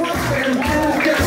Six.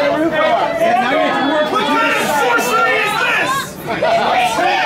get a roof. Yeah, now you're What kind of sorcery is this?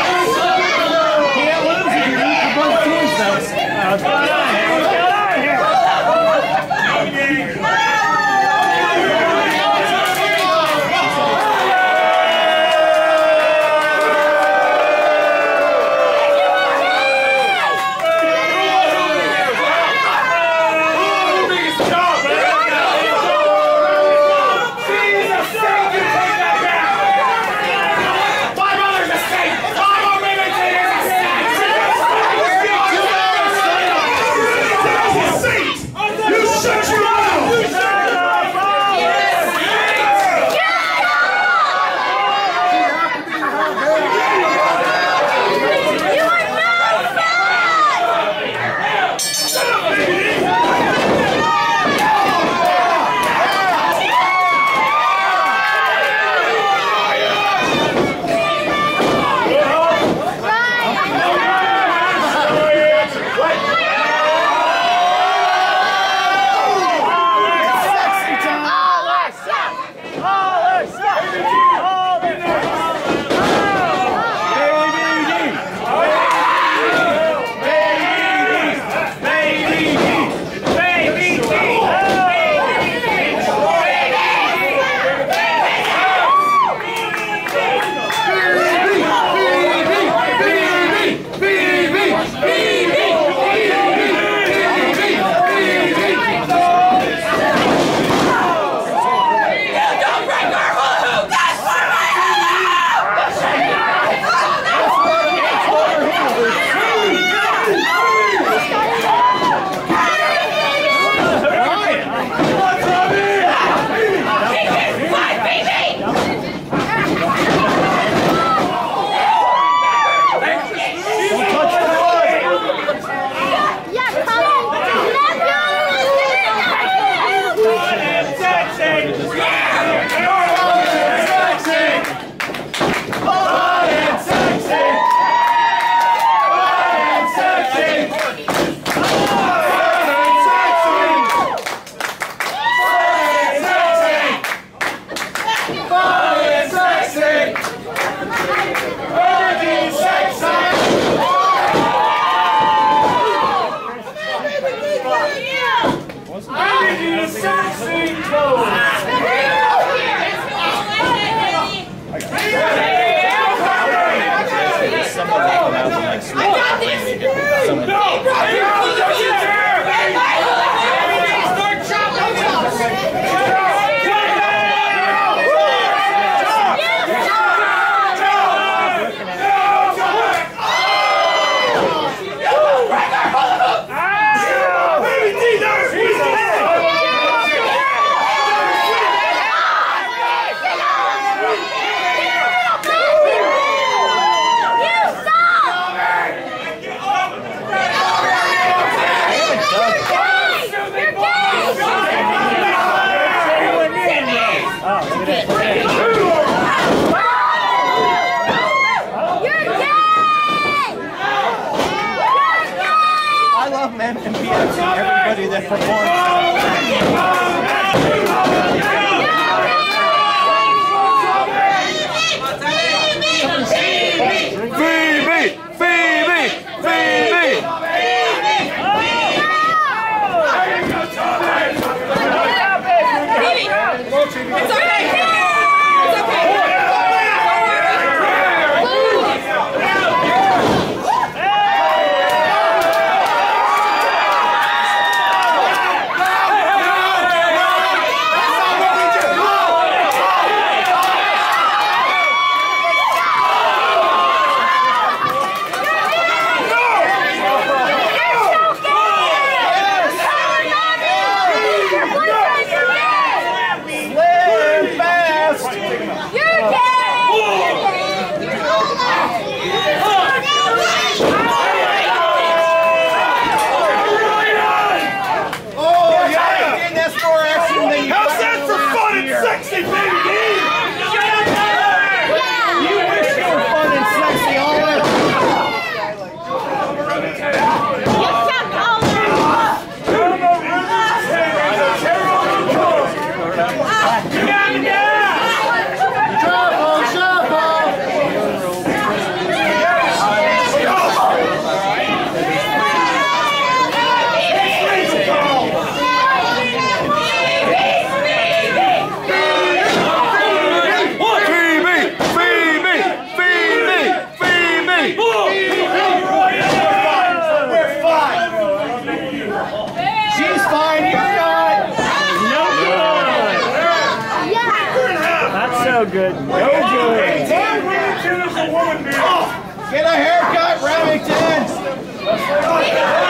Get a haircut, Remington!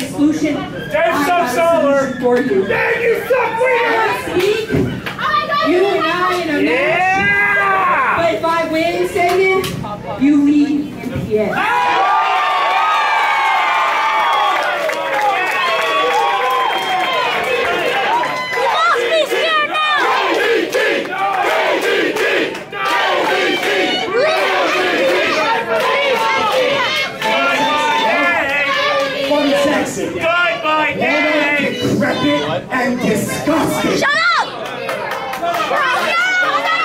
solution. Dave Solar! Thank you, Solar! disgusting. Shut up!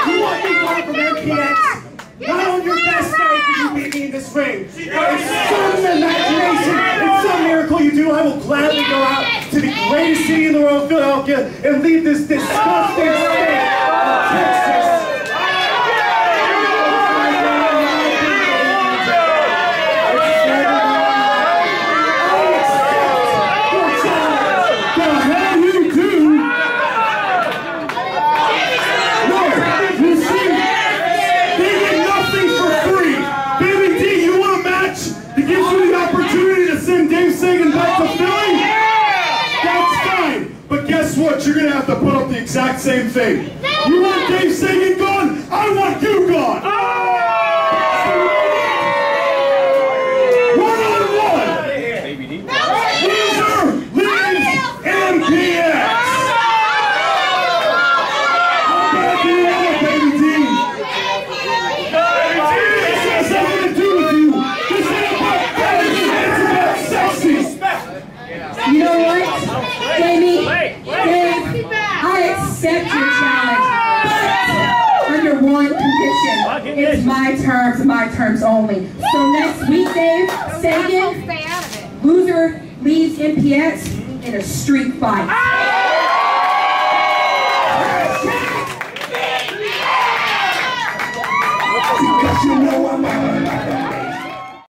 You want me gone from MPX? Not on your best night did you beat me in this ring. But if some imagination and some miracle you do, I will gladly go out to the greatest city in the world, Philadelphia, and leave this disgusting state of Texas. It's my terms, my terms only. So next weekday, Sagan, loser leaves MPX in a street fight.